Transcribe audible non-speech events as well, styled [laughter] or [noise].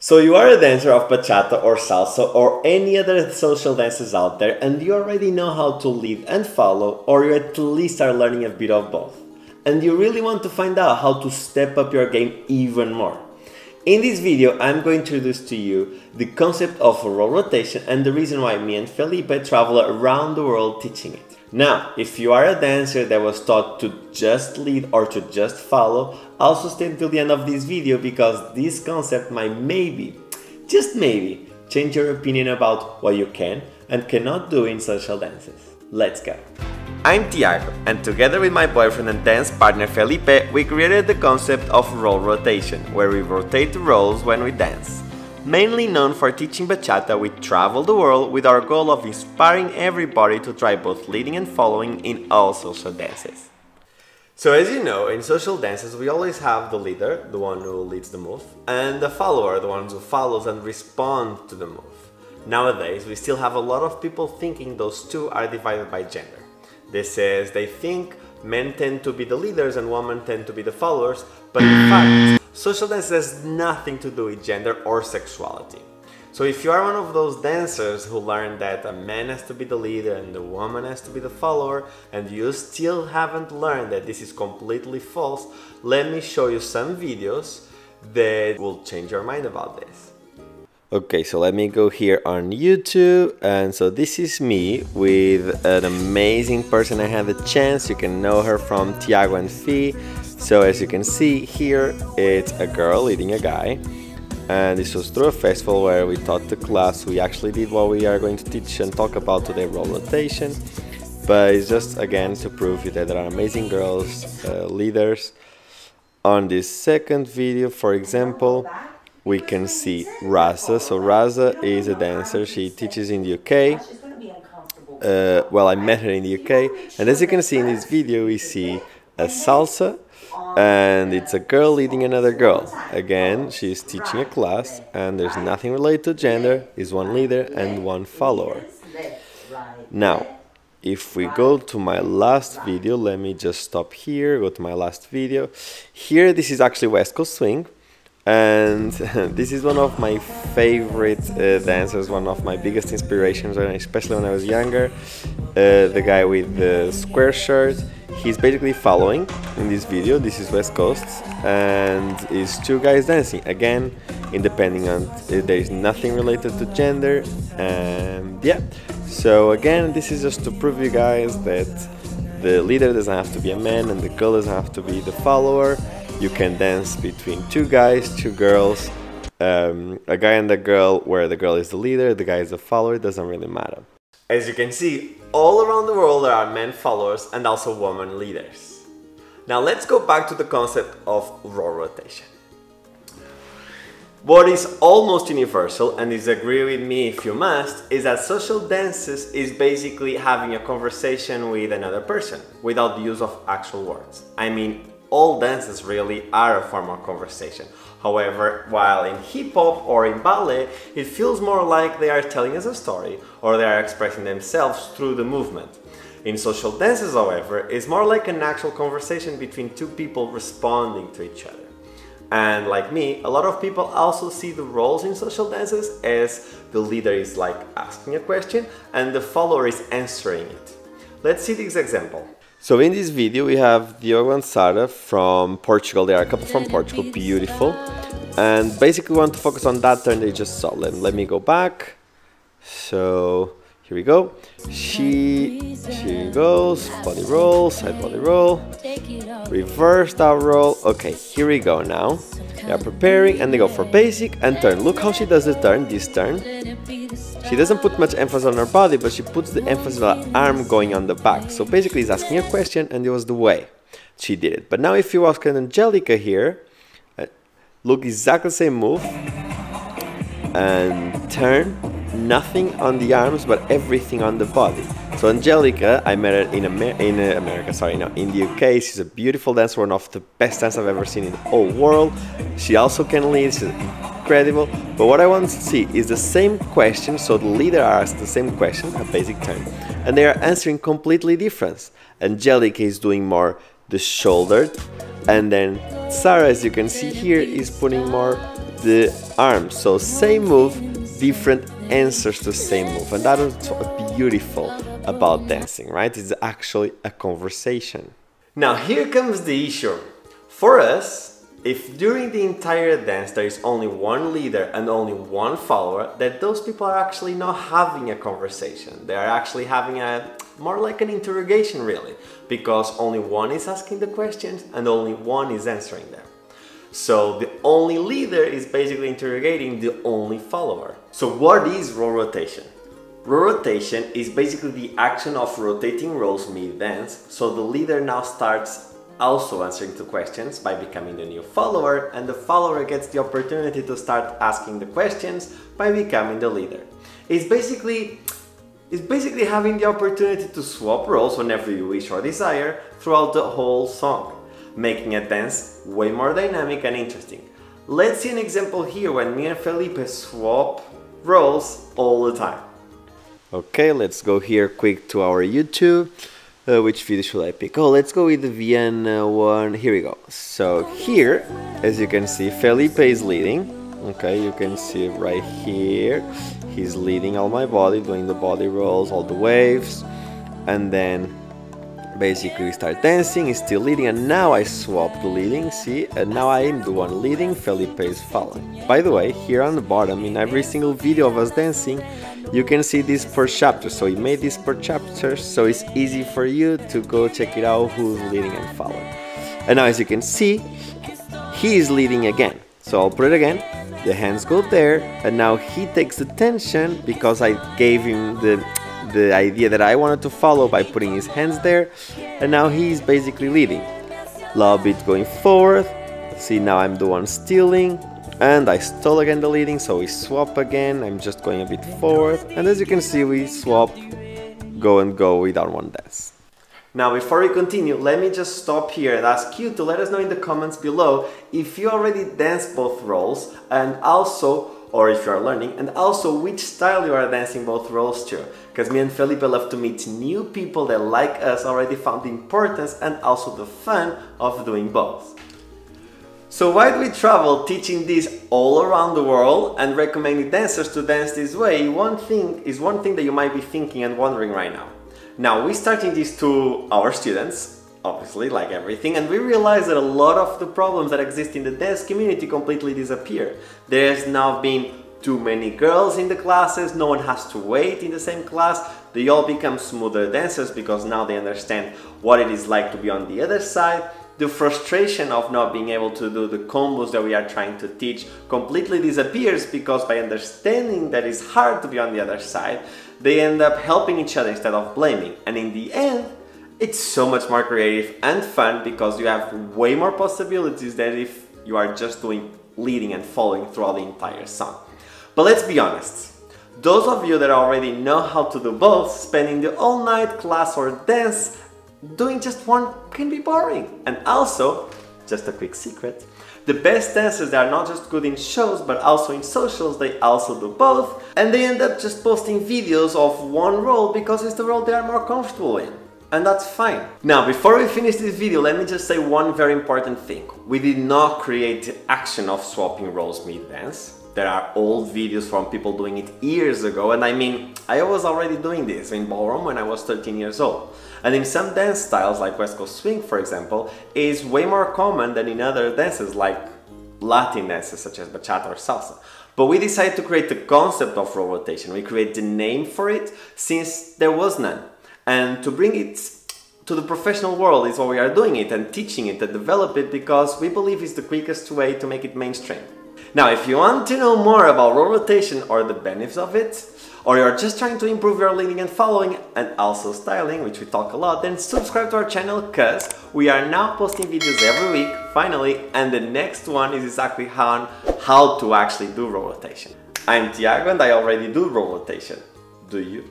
So you are a dancer of bachata or salsa or any other social dances out there and you already know how to lead and follow or you at least are learning a bit of both. And you really want to find out how to step up your game even more. In this video, I'm going to introduce to you the concept of role rotation and the reason why me and Felipe travel around the world teaching it. Now, if you are a dancer that was taught to just lead or to just follow, also stay until the end of this video because this concept might maybe, just maybe, change your opinion about what you can and cannot do in social dances. Let's go! I'm Tiago, and together with my boyfriend and dance partner Felipe, we created the concept of role rotation, where we rotate the roles when we dance. Mainly known for teaching bachata, we travel the world with our goal of inspiring everybody to try both leading and following in all social dances. So as you know, in social dances we always have the leader, the one who leads the move, and the follower, the one who follows and responds to the move. Nowadays, we still have a lot of people thinking those two are divided by gender. This is, they think men tend to be the leaders and women tend to be the followers, but in fact, Social dance has nothing to do with gender or sexuality. So if you are one of those dancers who learned that a man has to be the leader and the woman has to be the follower and you still haven't learned that this is completely false, let me show you some videos that will change your mind about this. Okay, so let me go here on YouTube and so this is me with an amazing person I had a chance, you can know her from Tiago and Fee so as you can see here, it's a girl leading a guy. And this was through a festival where we taught the class. We actually did what we are going to teach and talk about today, role rotation. But it's just again to prove you that there are amazing girls, uh, leaders. On this second video, for example, we can see Rasa. So Rasa is a dancer. She teaches in the UK. Uh, well, I met her in the UK. And as you can see in this video, we see a salsa and it's a girl leading another girl. Again, she's teaching a class, and there's nothing related to gender, is one leader and one follower. Now, if we go to my last video, let me just stop here, go to my last video. Here, this is actually West Coast Swing, and [laughs] this is one of my favorite uh, dancers, one of my biggest inspirations, especially when I was younger. Uh, the guy with the square shirt he's basically following in this video this is west coast and it's two guys dancing again independent. on there is nothing related to gender and yeah so again this is just to prove you guys that the leader doesn't have to be a man and the girl doesn't have to be the follower you can dance between two guys two girls um, a guy and a girl where the girl is the leader the guy is the follower doesn't really matter as you can see, all around the world there are men followers and also women leaders. Now let's go back to the concept of role rotation. What is almost universal, and is disagree with me if you must, is that social dances is basically having a conversation with another person without the use of actual words. I mean, all dances really are a form of conversation. However, while in hip hop or in ballet, it feels more like they are telling us a story or they are expressing themselves through the movement. In social dances, however, it's more like an actual conversation between two people responding to each other. And like me, a lot of people also see the roles in social dances as the leader is like asking a question and the follower is answering it. Let's see this example. So in this video we have Diogo and Sara from Portugal. They are a couple from Portugal, beautiful. And basically we want to focus on that turn they just saw. Let, let me go back. So here we go. She, she goes, body roll, side body roll, reverse that roll. Okay, here we go now. They are preparing and they go for basic and turn. Look how she does the turn, this turn. She doesn't put much emphasis on her body, but she puts the emphasis on her arm going on the back. So basically he's asking a question and it was the way she did it. But now if you ask an Angelica here, uh, look exactly the same move and turn, nothing on the arms but everything on the body. So Angelica, I met her in, Amer in uh, America, sorry, no, in the UK. She's a beautiful dancer, one of the best dancers I've ever seen in the whole world. She also can lead, she's incredible. But what I want to see is the same question, so the leader asks the same question, a basic term, and they are answering completely different. Angelica is doing more the shoulder, and then Sara, as you can see here, is putting more the arms. So same move, different answers to same move. And that is beautiful about dancing, right? It's actually a conversation. Now here comes the issue. For us, if during the entire dance there is only one leader and only one follower, that those people are actually not having a conversation. They are actually having a more like an interrogation really, because only one is asking the questions and only one is answering them. So the only leader is basically interrogating the only follower. So what is role rotation? Role rotation is basically the action of rotating roles mid-dance, so the leader now starts also answering to questions by becoming the new follower and the follower gets the opportunity to start asking the questions by becoming the leader. It's basically it's basically having the opportunity to swap roles whenever you wish or desire throughout the whole song making a dance way more dynamic and interesting. Let's see an example here when me and Felipe swap roles all the time. Okay, let's go here quick to our YouTube. Uh, which video should I pick? Oh, let's go with the Vienna one. Here we go. So here, as you can see, Felipe is leading. Okay, you can see right here. He's leading all my body, doing the body rolls, all the waves. And then basically start dancing, he's still leading and now I swap the leading, see, and now I am the one leading, Felipe is following. By the way, here on the bottom, in every single video of us dancing, you can see this per chapter, so he made this per chapter, so it's easy for you to go check it out who's leading and following. And now as you can see, he is leading again. So I'll put it again, the hands go there, and now he takes the tension because I gave him the the idea that I wanted to follow by putting his hands there, and now he's basically leading. Love beat going forward. See, now I'm the one stealing, and I stole again the leading, so we swap again. I'm just going a bit forward, and as you can see, we swap, go and go without one dance. Now, before we continue, let me just stop here and ask you to let us know in the comments below if you already danced both roles and also or if you are learning, and also which style you are dancing both roles to. Because me and Felipe love to meet new people that, like us, already found the importance and also the fun of doing both. So why do we travel teaching this all around the world and recommending dancers to dance this way? One thing is one thing that you might be thinking and wondering right now. Now, we're starting this to our students, obviously, like everything, and we realize that a lot of the problems that exist in the dance community completely disappear. There's now been too many girls in the classes, no one has to wait in the same class, they all become smoother dancers because now they understand what it is like to be on the other side. The frustration of not being able to do the combos that we are trying to teach completely disappears because by understanding that it's hard to be on the other side, they end up helping each other instead of blaming. And in the end, it's so much more creative and fun because you have way more possibilities than if you are just doing leading and following throughout the entire song. But let's be honest, those of you that already know how to do both, spending the all night class or dance, doing just one can be boring. And also, just a quick secret, the best dancers that are not just good in shows but also in socials, they also do both, and they end up just posting videos of one role because it's the role they are more comfortable in and that's fine. Now, before we finish this video, let me just say one very important thing. We did not create the action of swapping roles mid-dance. There are old videos from people doing it years ago, and I mean, I was already doing this in ballroom when I was 13 years old. And in some dance styles, like West Coast Swing, for example, is way more common than in other dances like Latin dances such as bachata or salsa. But we decided to create the concept of role rotation. We create the name for it since there was none and to bring it to the professional world is why we are doing it and teaching it and develop it because we believe it's the quickest way to make it mainstream. Now, if you want to know more about role rotation or the benefits of it, or you're just trying to improve your leading and following and also styling, which we talk a lot, then subscribe to our channel because we are now posting videos every week, finally, and the next one is exactly how, how to actually do role rotation. I'm Tiago and I already do role rotation. Do you?